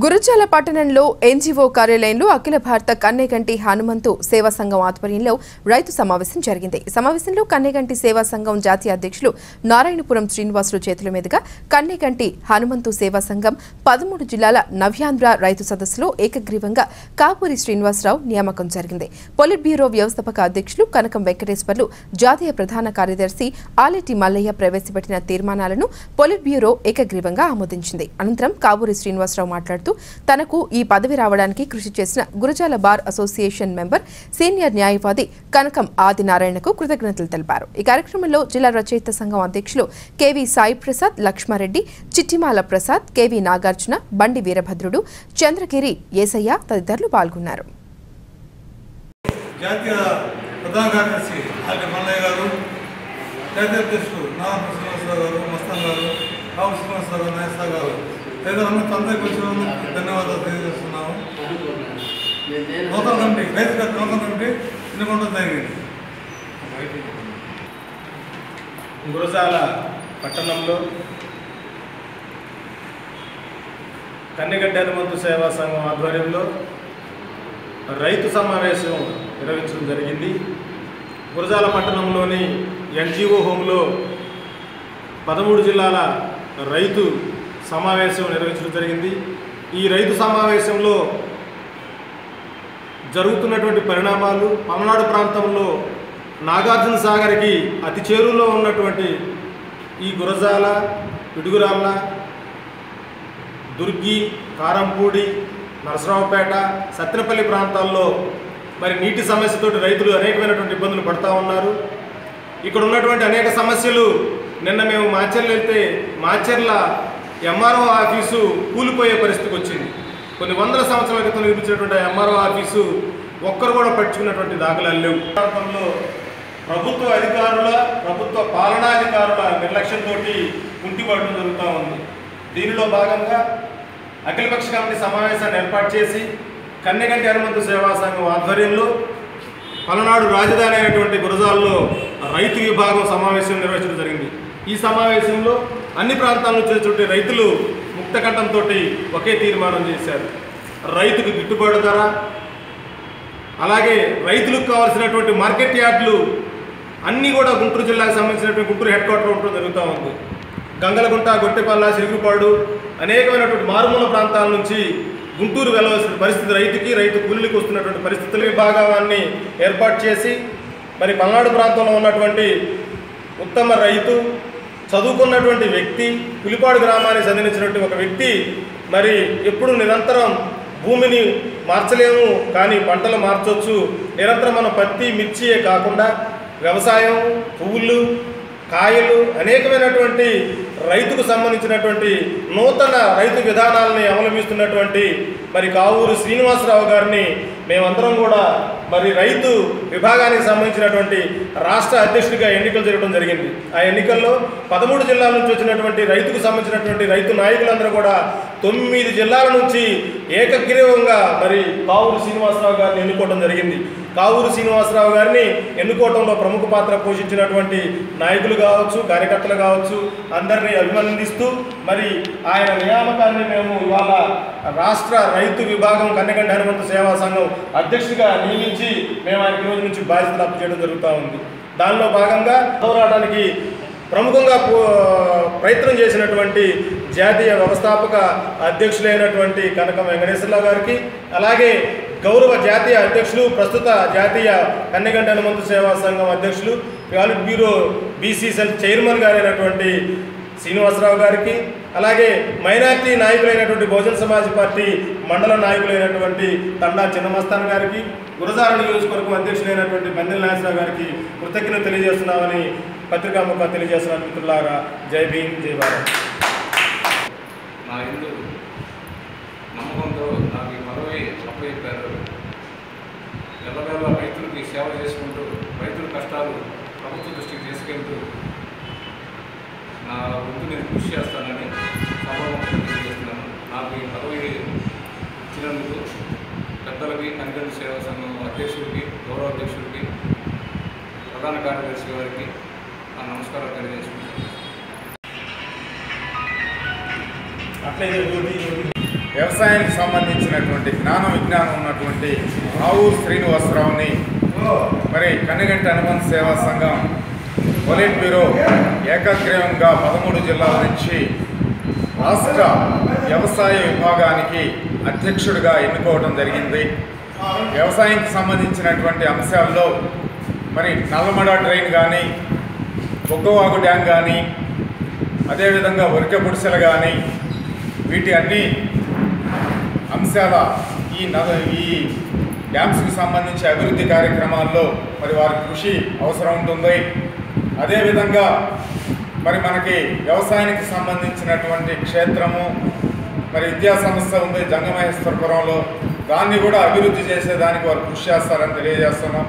గురుజాల పట్టణంలో ఎన్జీఓ కార్యాలయంలో అఖిల భారత కన్నెగంటి హనుమంతు సేవా సంఘం ఆధ్వర్యంలో రైతు సమావేశం జరిగింది. సమావేశంలో కన్నెగంటి సేవా సంఘం జాతీయ అధ్యక్షులు నారాయణపురం శ్రీనివాసులు చేతుల మీదుగా కన్నెగంటి హనుమంతు సేవా సంఘం పదమూడు జిల్లాల నవ్యాంధ్ర రైతు సదస్సులో ఏకగ్రీవంగా కాపూరి శ్రీనివాసరావు నియామకం జరిగింది. పొలిట్ బ్యూరో వ్యవస్థాపక అధ్యక్షులు కనకం వెంకటేశ్వర్లు జాతీయ ప్రధాన కార్యదర్శి ఆలెటి మల్లయ్య ప్రవేశపెట్టిన తీర్మానాలను పొలిట్ బ్యూరో ఏకగ్రీవంగా ఆమోదించింది. అనంతరం కావూరి శ్రీనివాసరావు మాట్లాడుతూ తనకు ఈ పదవి రావడానికి కృషి చేసిన Gurazala bar association member senior న్యాయవాది కనకం ఆదినారాయణకు కృతజ్ఞతలు తెలిపారు. ఈ కార్యక్రమంలో జిల్లా రచయిత సంఘం అధ్యక్షులు కెవి సాయి ప్రసాద్ లక్ష్మారెడ్డి చిట్టిమాల ప్రసాద్ కెవి నాగార్జున బండి వీరభద్రుడు చంద్రగిరి ఏసయ్య తదితరులు పాల్గొన్నారు. జాతీయ ప్రధాన కార్యదర్శి ఆర్టి మల్లయ్య గారు జాతీయ అధ్యక్షుడు నారాయణ శ్రీనివాసరావు గారు మస్తాన్ గారు రావు శ్రీనివాసరావు గారు నాయసా గారు. తదితరులందరూ అందరికీ వచ్చినందుకు ధన్యవాదాలు తెలియజేస్తున్నాము. నూతన కమిటీ రైతు గారి నూతన కమిటీ ఎన్నుకోవడం జరిగింది గురజాల పట్టణంలో కన్నెగడ్డ హనుమంతు సేవా సంఘం ఆధ్వర్యంలో రైతు సమావేశం నిర్వహించడం జరిగింది. గురజాల పట్టణంలోని ఎన్జిఓ హోంలో పదమూడు జిల్లాల రైతు సమావేశం నిర్వహించడం జరిగింది. ఈ రైతు సమావేశంలో జరుగుతున్నటువంటి పరిణామాలు పల్నాడు ప్రాంతంలో నాగార్జున సాగర్కి అతి చేరువలో ఉన్నటువంటి ఈ గురజాల పిడుగురాళ్ళ దుర్గి కారంపూడి నరసరావుపేట సత్తెనపల్లి ప్రాంతాల్లో మరి నీటి సమస్యతోటి రైతులు అనేకమైనటువంటి ఇబ్బందులు పడుతూ ఉన్నారు. ఇక్కడ ఉన్నటువంటి అనేక సమస్యలు నిన్న మేము మాచర్లు వెళ్తే మాచర్ల ఎంఆర్ఓ ఆఫీసు కూలిపోయే పరిస్థితికి వచ్చింది. కొన్ని వందల సంవత్సరాల క్రితం నిర్మించినటువంటి ఎంఆర్ఓ ఆఫీసు ఒక్కరు కూడా పట్టుకున్నటువంటి దాఖలాలు లేవు. ప్రాంతంలో ప్రభుత్వ అధికారుల ప్రభుత్వ పాలనాధికారుల నిర్లక్ష్యంతో కుంటిపడడం జరుగుతూ ఉంది. దీనిలో భాగంగా అఖిలపక్ష కమిటీ సమావేశాన్ని ఏర్పాటు చేసి కన్నెగంటి హనుమంతు సేవా సంఘం ఆధ్వర్యంలో పలనాడు రాజధాని అయినటువంటి గురజాల్లో రైతు విభాగం సమావేశం నిర్వహించడం జరిగింది. ఈ సమావేశంలో అన్ని ప్రాంతాల నుంచి వచ్చినటువంటి రైతులు ముక్తకంఠంతో ఒకే తీర్మానం చేశారు. రైతుకు గిట్టుబాటు ధర అలాగే రైతులకు కావాల్సినటువంటి మార్కెట్ యార్డులు అన్నీ కూడా గుంటూరు జిల్లాకు సంబంధించినటువంటి గుంటూరు హెడ్ క్వార్టర్ ఉండడం జరుగుతూ ఉంది. గంగలగుంట గొట్టెపల్ల సిరుగుపాడు అనేకమైనటువంటి మారుమూల ప్రాంతాల నుంచి గుంటూరు వెళ్ళవలసిన పరిస్థితి రైతుకి రైతు కూలీలకు వస్తున్నటువంటి పరిస్థితుల విభాగాన్ని ఏర్పాటు చేసి మరి పల్నాడు ప్రాంతంలో ఉన్నటువంటి ఉత్తమ రైతు చదువుకున్నటువంటి వ్యక్తి పులిపాడు గ్రామానికి చెందించినటువంటి ఒక వ్యక్తి మరి ఎప్పుడు నిరంతరం భూమిని మార్చలేము కానీ పంటలు మార్చవచ్చు నిరంతరం మనం పత్తి మిర్చియే కాకుండా వ్యవసాయం పువ్వులు కాయలు అనేకమైనటువంటి రైతుకు సంబంధించినటువంటి నూతన రైతు విధానాలని అవలంబిస్తున్నటువంటి మరి కావూరు శ్రీనివాసరావు గారిని మేమందరం కూడా మరి రైతు విభాగానికి సంబంధించినటువంటి రాష్ట్ర అధ్యక్షుడిగా ఎన్నికలు జరగడం జరిగింది. ఆ ఎన్నికల్లో పదమూడు జిల్లాల నుంచి వచ్చినటువంటి రైతుకు సంబంధించినటువంటి రైతు నాయకులందరూ కూడా తొమ్మిది జిల్లాల నుంచి ఏకగ్రీవంగా మరి పావులు శ్రీనివాసరావు గారిని ఎన్నుకోవడం జరిగింది. కావూరు శ్రీనివాసరావు గారిని ఎన్నుకోవడంలో ప్రముఖ పాత్ర పోషించినటువంటి నాయకులు కావచ్చు కార్యకర్తలు కావచ్చు అందరినీ అభినందిస్తూ మరి ఆయన నియామకాన్ని మేము ఇవాళ రాష్ట్ర రైతు విభాగం కన్నెగండ హనుమంత సేవా సంఘం అధ్యక్షుడిగా నియమించి మేము ఆయన రోజు నుంచి బాధ్యతలు అప్పచేయడం జరుగుతూ ఉంది. దానిలో భాగంగా పోరాటానికి ప్రముఖంగా ప్రయత్నం చేసినటువంటి జాతీయ వ్యవస్థాపక అధ్యక్షులైనటువంటి కనక వెంకటేశ్వరరావు గారికి అలాగే గౌరవ జాతీయ అధ్యక్షులు ప్రస్తుత జాతీయ కన్నెగంట హనుమంతు సేవా సంఘం అధ్యక్షులు పాలిట్ బ్యూరో బీసీసెల్ చైర్మన్ గారైనటువంటి శ్రీనివాసరావు గారికి అలాగే మైనార్టీ నాయకులైనటువంటి బహుజన సమాజ్ పార్టీ మండల నాయకులైనటువంటి తండా చిన్నమస్తాన్ గారికి గురజాల నియోజకవర్గం అధ్యక్షులైనటువంటి బందెల నాగేశ్వరరావు గారికి కృతజ్ఞత తెలియజేస్తున్నామని పత్రికాముఖ తెలియజేస్తున్న మిత్రులారా. జై భీమ్ జై భారత్. మా నమ్మకంతో నాకు ఈ పదవి అప్పచెప్పారు. ఎల్లవేళ రైతులకి సేవ చేసుకుంటూ రైతుల కష్టాలు ప్రభుత్వ దృష్టికి తీసుకెళ్తూ నా వంతు నేను కృషి చేస్తానని సభాముఖంగా తెలియజేస్తున్నాను. నాకు ఈ పదవి ఇచ్చినందుకు పెద్దలకి కనికరణ సేవా సంఘం అధ్యక్షుడికి గౌరవ అధ్యక్షుడికి ప్రధాన కార్యదర్శి గారికి నా నమస్కారాలు తెలియజేసుకుంటాను అట్లయితే వ్యవసాయానికి సంబంధించినటువంటి జ్ఞానం విజ్ఞానం ఉన్నటువంటి ఆవు శ్రీనివాసరావుని మరి కన్నగంటి అనుబంధ సేవా సంఘం పొలిట్ బ్యూరో ఏకగ్రీవంగా పదమూడు జిల్లాల నుంచి రాష్ట్ర వ్యవసాయ విభాగానికి అధ్యక్షుడిగా ఎన్నుకోవడం జరిగింది. వ్యవసాయానికి సంబంధించినటువంటి అంశాల్లో మరి నల్లమడ ట్రైన్ కానీ బొగ్గవాగు డ్యామ్ కానీ అదేవిధంగా ఉరిక గుడిసెలు కానీ వీటి అన్నీ అంశాల ఈ నద ఈ డ్యామ్స్కి సంబంధించి అభివృద్ధి కార్యక్రమాల్లో మరి వారి కృషి అవసరం ఉంటుంది. అదేవిధంగా మరి మనకి వ్యవసాయానికి సంబంధించినటువంటి క్షేత్రము మరి విద్యా సంస్థ ఉంది జంగమహేశ్వరపురంలో. దాన్ని కూడా అభివృద్ధి చేసేదానికి వారు కృషి చేస్తారని తెలియజేస్తున్నాం.